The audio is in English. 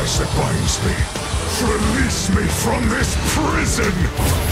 curse that binds me. Release me from this prison!